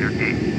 Center Gate.